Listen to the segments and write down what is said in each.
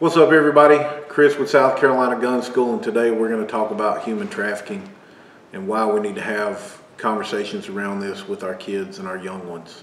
What's up, everybody? Chris with South Carolina Gun School, and today we're going to talk about human trafficking and why we need to have conversations around this with our kids and our young ones.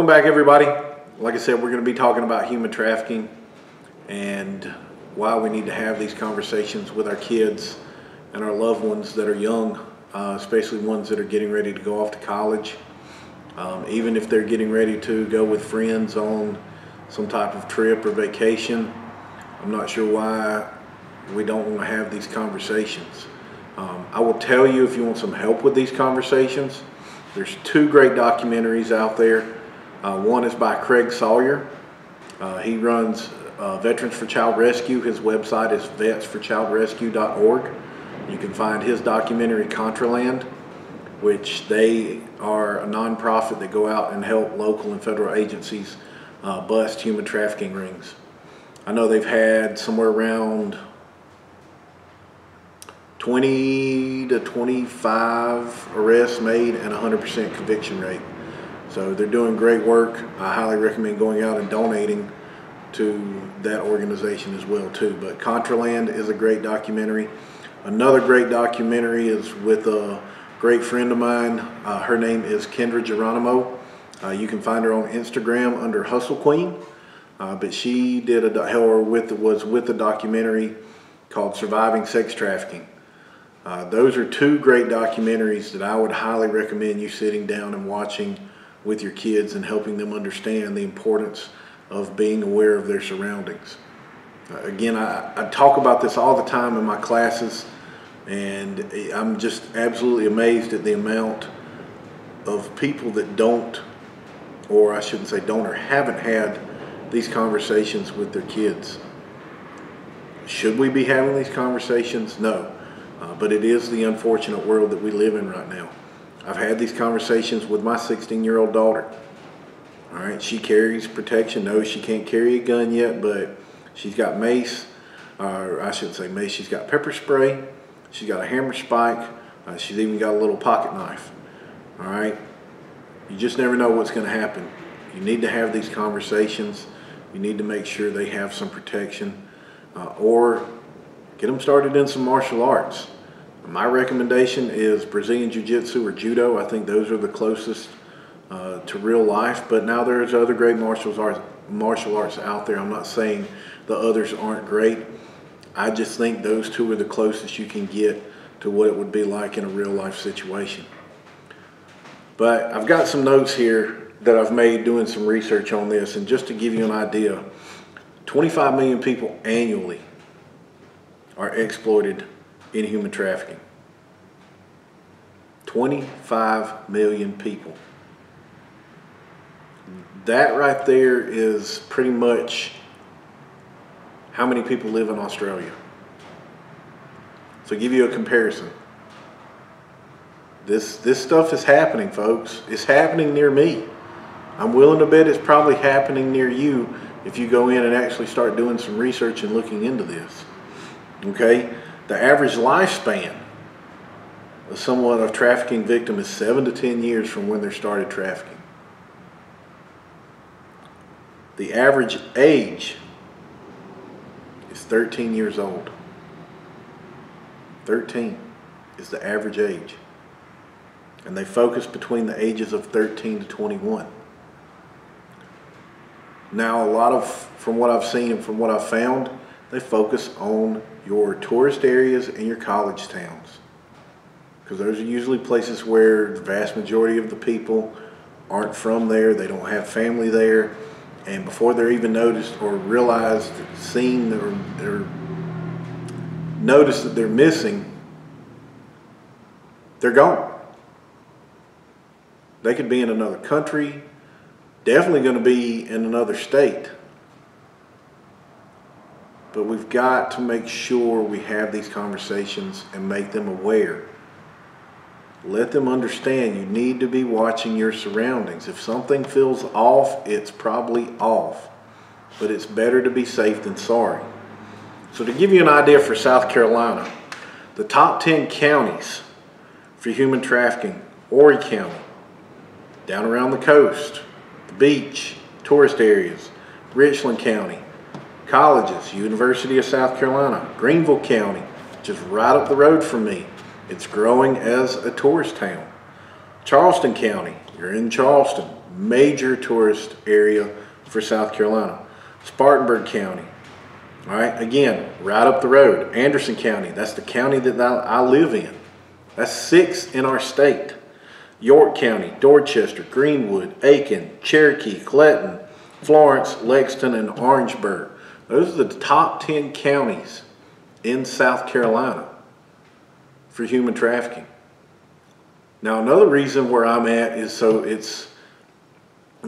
Welcome back, everybody. Like I said, we're going to be talking about human trafficking and why we need to have these conversations with our kids and our loved ones that are young, uh, especially ones that are getting ready to go off to college. Um, even if they're getting ready to go with friends on some type of trip or vacation, I'm not sure why we don't want to have these conversations. Um, I will tell you if you want some help with these conversations, there's two great documentaries out there. Uh, one is by Craig Sawyer. Uh, he runs uh, Veterans for Child Rescue. His website is vetsforchildrescue.org. You can find his documentary Contraland, which they are a nonprofit that go out and help local and federal agencies uh, bust human trafficking rings. I know they've had somewhere around 20 to 25 arrests made and 100% conviction rate. So they're doing great work. I highly recommend going out and donating to that organization as well too. But Contraland is a great documentary. Another great documentary is with a great friend of mine. Uh, her name is Kendra Geronimo. Uh, you can find her on Instagram under Hustle Queen. Uh, but she did a or with was with a documentary called Surviving Sex Trafficking. Uh, those are two great documentaries that I would highly recommend you sitting down and watching with your kids and helping them understand the importance of being aware of their surroundings. Uh, again, I, I talk about this all the time in my classes, and I'm just absolutely amazed at the amount of people that don't, or I shouldn't say don't, or haven't had these conversations with their kids. Should we be having these conversations? No. Uh, but it is the unfortunate world that we live in right now. I've had these conversations with my 16 year old daughter. All right, she carries protection. No, she can't carry a gun yet, but she's got mace, or I shouldn't say mace, she's got pepper spray, she's got a hammer spike, uh, she's even got a little pocket knife. All right, you just never know what's going to happen. You need to have these conversations. You need to make sure they have some protection, uh, or get them started in some martial arts. My recommendation is Brazilian Jiu-Jitsu or Judo. I think those are the closest uh, to real life, but now there's other great martial arts, martial arts out there. I'm not saying the others aren't great. I just think those two are the closest you can get to what it would be like in a real life situation. But I've got some notes here that I've made doing some research on this, and just to give you an idea, 25 million people annually are exploited in human trafficking. 25 million people. That right there is pretty much how many people live in Australia. So give you a comparison. This this stuff is happening, folks. It's happening near me. I'm willing to bet it's probably happening near you if you go in and actually start doing some research and looking into this. Okay? The average lifespan of someone of trafficking victim is seven to 10 years from when they started trafficking. The average age is 13 years old. 13 is the average age. And they focus between the ages of 13 to 21. Now, a lot of, from what I've seen and from what I've found, they focus on your tourist areas and your college towns. Because those are usually places where the vast majority of the people aren't from there, they don't have family there, and before they're even noticed or realized, seen, or, or noticed that they're missing, they're gone. They could be in another country, definitely going to be in another state. But we've got to make sure we have these conversations and make them aware Let them understand you need to be watching your surroundings. If something feels off, it's probably off. But it's better to be safe than sorry. So, to give you an idea for South Carolina, the top 10 counties for human trafficking Horry County, down around the coast, the beach, tourist areas, Richland County, colleges, University of South Carolina, Greenville County, just right up the road from me. It's growing as a tourist town. Charleston County, you're in Charleston, major tourist area for South Carolina. Spartanburg County, all right, again, right up the road. Anderson County, that's the county that I live in. That's six in our state. York County, Dorchester, Greenwood, Aiken, Cherokee, Clinton, Florence, Lexington, and Orangeburg. Those are the top 10 counties in South Carolina for human trafficking. Now, another reason where I'm at is so it's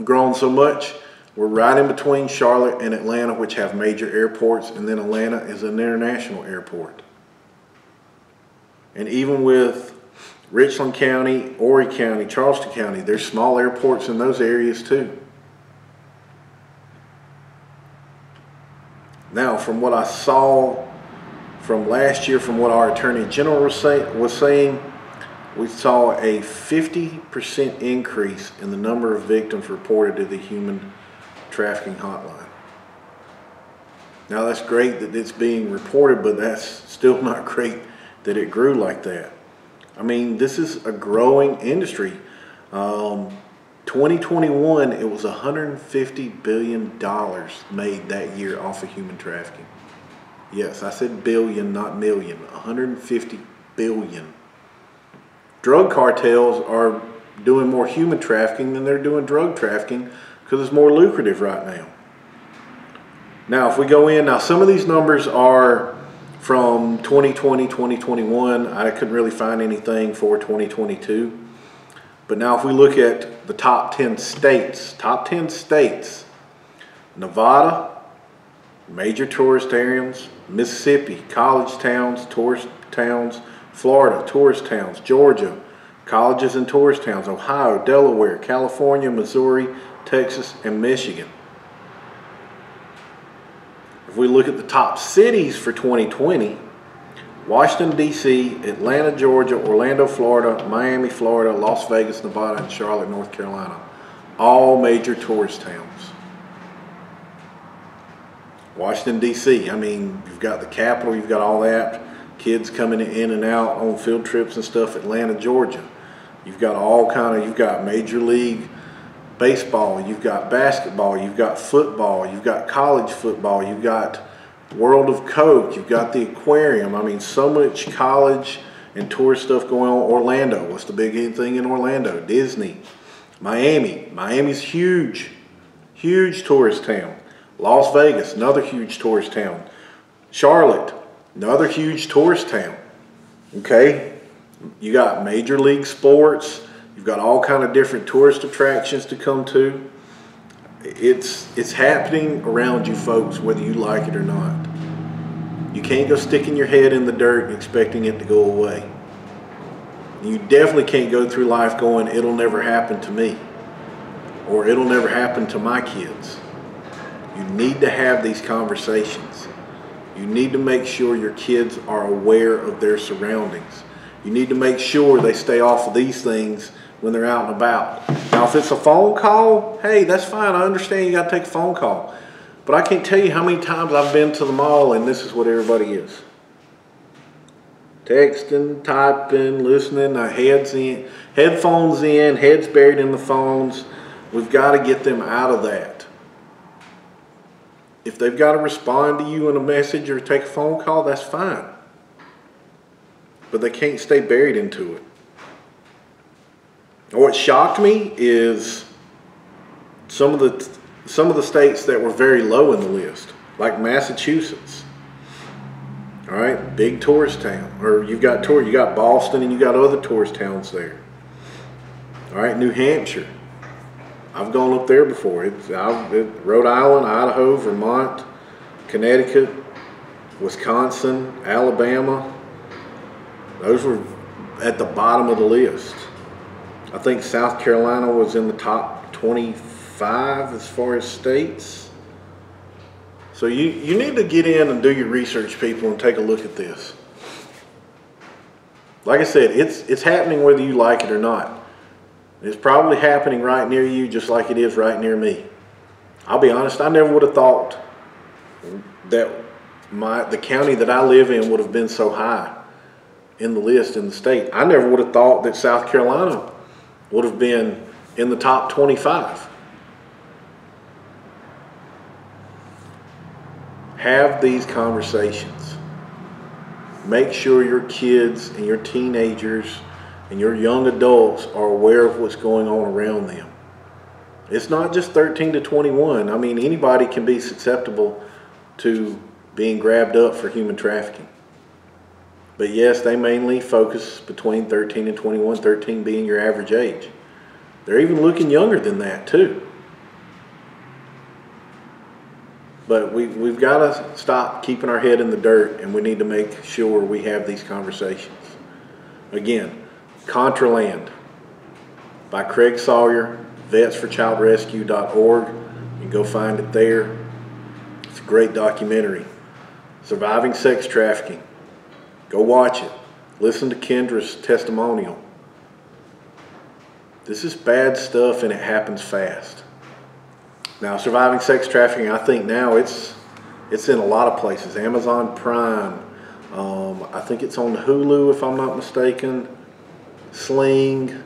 grown so much. We're right in between Charlotte and Atlanta, which have major airports, and then Atlanta is an international airport. And even with Richland County, Horry County, Charleston County, there's small airports in those areas too. Now, from what I saw from last year, from what our Attorney General was, say, was saying, we saw a 50% increase in the number of victims reported to the human trafficking hotline. Now, that's great that it's being reported, but that's still not great that it grew like that. I mean, this is a growing industry. Um, 2021, it was 150 billion dollars made that year off of human trafficking. Yes, I said billion, not million. 150 billion. Drug cartels are doing more human trafficking than they're doing drug trafficking because it's more lucrative right now. Now, if we go in, now some of these numbers are from 2020, 2021, I couldn't really find anything for 2022. But now if we look at the top 10 states, top 10 states, Nevada, major tourist areas, Mississippi, college towns, tourist towns, Florida, tourist towns, Georgia, colleges and tourist towns, Ohio, Delaware, California, Missouri, Texas, and Michigan. If we look at the top cities for 2020, Washington, D.C., Atlanta, Georgia, Orlando, Florida, Miami, Florida, Las Vegas, Nevada, and Charlotte, North Carolina. All major tourist towns. Washington, D.C., I mean, you've got the capital, you've got all that. Kids coming in and out on field trips and stuff. Atlanta, Georgia. You've got all kind of, you've got major league baseball, you've got basketball, you've got football, you've got college football, you've got World of Coke, you've got the aquarium. I mean, so much college and tourist stuff going on. Orlando, what's the big thing in Orlando? Disney. Miami, Miami's huge, huge tourist town. Las Vegas, another huge tourist town. Charlotte, another huge tourist town. Okay, you got major league sports You've got all kind of different tourist attractions to come to. It's it's happening around you folks, whether you like it or not. You can't go sticking your head in the dirt expecting it to go away. You definitely can't go through life going, it'll never happen to me. Or it'll never happen to my kids. You need to have these conversations. You need to make sure your kids are aware of their surroundings. You need to make sure they stay off of these things when they're out and about. Now, if it's a phone call, hey, that's fine. I understand you got to take a phone call. But I can't tell you how many times I've been to the mall and this is what everybody is. Texting, typing, listening, our heads in, headphones in, heads buried in the phones. We've got to get them out of that. If they've got to respond to you in a message or take a phone call, that's fine. But they can't stay buried into it. What shocked me is some of the some of the states that were very low in the list, like Massachusetts. All right, big tourist town, or you've got tour, you got Boston, and you got other tourist towns there. All right, New Hampshire. I've gone up there before. It's I've, it, Rhode Island, Idaho, Vermont, Connecticut, Wisconsin, Alabama. Those were at the bottom of the list. I think South Carolina was in the top 25 as far as states. So you, you need to get in and do your research, people, and take a look at this. Like I said, it's, it's happening whether you like it or not. It's probably happening right near you just like it is right near me. I'll be honest, I never would have thought that my the county that I live in would have been so high in the list in the state. I never would have thought that South Carolina would have been in the top 25. Have these conversations. Make sure your kids and your teenagers and your young adults are aware of what's going on around them. It's not just 13 to 21. I mean, anybody can be susceptible to being grabbed up for human trafficking. But yes, they mainly focus between 13 and 21, 13 being your average age. They're even looking younger than that, too. But we, we've got to stop keeping our head in the dirt and we need to make sure we have these conversations. Again, Contraland by Craig Sawyer, vetsforchildrescue.org. You go find it there. It's a great documentary. Surviving Sex Trafficking. Go watch it. Listen to Kendra's testimonial. This is bad stuff and it happens fast. Now, surviving sex trafficking, I think now it's it's in a lot of places. Amazon Prime. Um, I think it's on Hulu, if I'm not mistaken. Sling.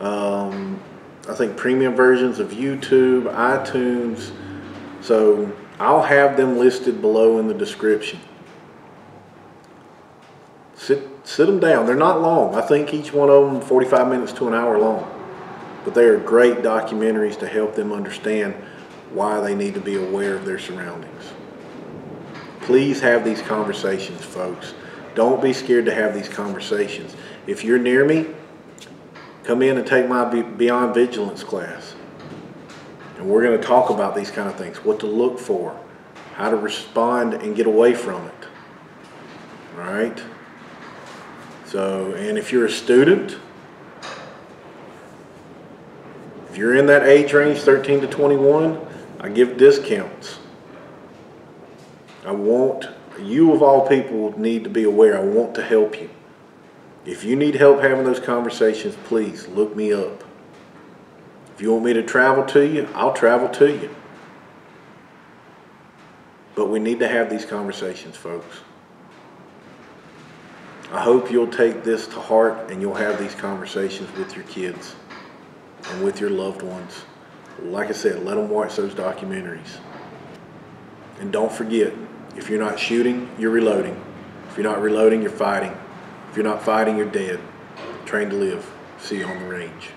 Um, I think premium versions of YouTube, iTunes. So I'll have them listed below in the description. Sit, sit them down. They're not long. I think each one of them 45 minutes to an hour long. But they are great documentaries to help them understand why they need to be aware of their surroundings. Please have these conversations, folks. Don't be scared to have these conversations. If you're near me, come in and take my Beyond Vigilance class. And we're going to talk about these kind of things, what to look for, how to respond and get away from it. All right? So, and if you're a student, if you're in that age range, 13 to 21, I give discounts. I want, you of all people need to be aware, I want to help you. If you need help having those conversations, please look me up. If you want me to travel to you, I'll travel to you. But we need to have these conversations, folks. I hope you'll take this to heart and you'll have these conversations with your kids and with your loved ones like I said, let them watch those documentaries. And don't forget, if you're not shooting, you're reloading. If you're not reloading, you're fighting. If you're not fighting, you're dead. Train to live. See you on the range.